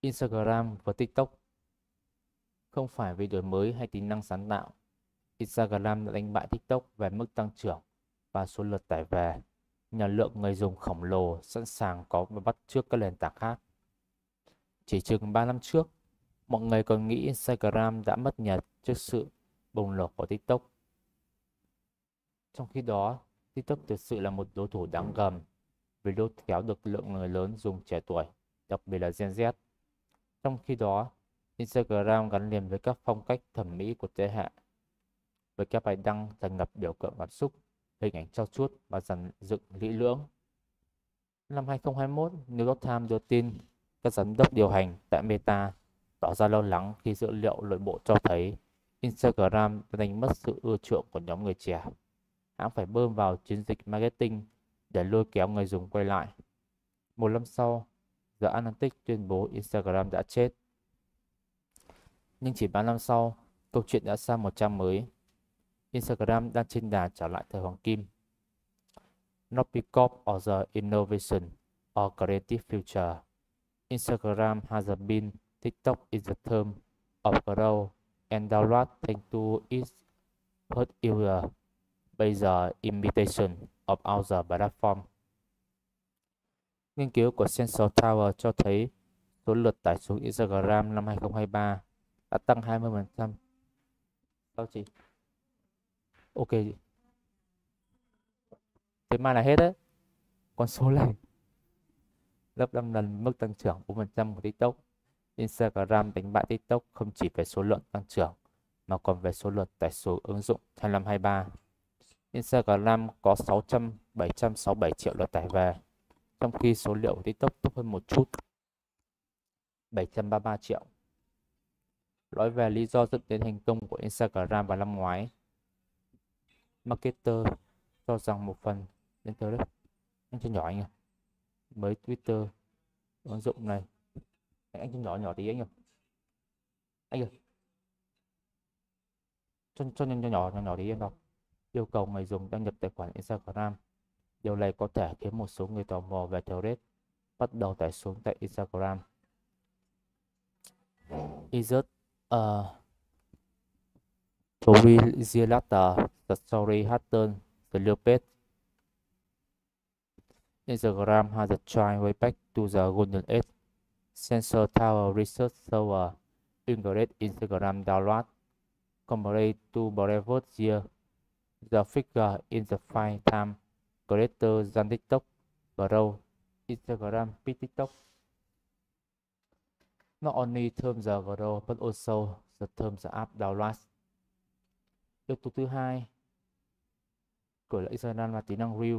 Instagram và TikTok không phải vì đổi mới hay tính năng sáng tạo. Instagram đã đánh bại TikTok về mức tăng trưởng và số lượt tải về nhờ lượng người dùng khổng lồ sẵn sàng có và bắt trước các nền tảng khác. Chỉ chừng 3 năm trước, mọi người còn nghĩ Instagram đã mất nhật trước sự bùng nổ của TikTok. Trong khi đó, TikTok thực sự là một đối thủ đáng gầm vì lôi kéo được lượng người lớn dùng trẻ tuổi, đặc biệt là Gen Z. Trong khi đó, Instagram gắn liền với các phong cách thẩm mỹ của thế hệ, với các bài đăng tràn ngập biểu tượng cảm xúc, hình ảnh trao chuốt và dàn dựng kỹ lưỡng. Năm 2021, New York Times đưa tin các giám đốc điều hành tại Meta tỏ ra lo lắng khi dữ liệu nội bộ cho thấy Instagram đã đánh mất sự ưa chuộng của nhóm người trẻ. Hãng phải bơm vào chiến dịch marketing để lôi kéo người dùng quay lại. Một năm sau, The Atlantic tuyên bố Instagram đã chết. Nhưng chỉ 3 năm sau, câu chuyện đã sang một trang mới. Instagram đang trên đà trở lại thời hoàng kim. Not because of the innovation or creative future. Instagram has been TikTok is the term of growth and download thanks to its hot user giờ imitation of other platform. Nghiên cứu của Sensor Tower cho thấy số lượt tải xuống Instagram năm 2023 đã tăng 20%. Sao chị? Ok. Thế mai là hết đấy. Con số này gấp 5 lần mức tăng trưởng 4% của TikTok. Instagram đánh bại TikTok không chỉ về số lượng tăng trưởng mà còn về số lượt tải số ứng dụng trong năm 23. Instagram có 600 767 triệu lượt tải về, trong khi số liệu của TikTok thấp hơn một chút, 733 triệu. Nói về lý do dẫn đến thành công của Instagram vào năm ngoái, marketer cho rằng một phần đến tới đấy, anh cho nhỏ anh à, mới Twitter ứng dụng này, anh cho nhỏ nhỏ tí anh ơi, anh ơi, cho cho nhỏ nhỏ nhỏ nhỏ tí em đọc. Yêu cầu người dùng đăng nhập tài khoản Instagram. Điều này có thể khiến một số người tò mò về thread bắt đầu tải xuống tại Instagram. Isert it ờ, uh, three years the story Hatton, the little? Instagram has a try way back to the golden age. Sensor Tower Research Server increased Instagram download compared to previous year The figure in the fine time Creator, Zan TikTok grow Instagram beat TikTok. Not only terms the grow but also the terms the app downloads. Yếu tố thứ hai của lợi Instagram là tính năng Reel,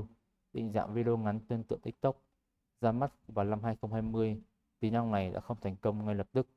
định dạng video ngắn tương tự TikTok. Ra mắt vào năm 2020, tính năng này đã không thành công ngay lập tức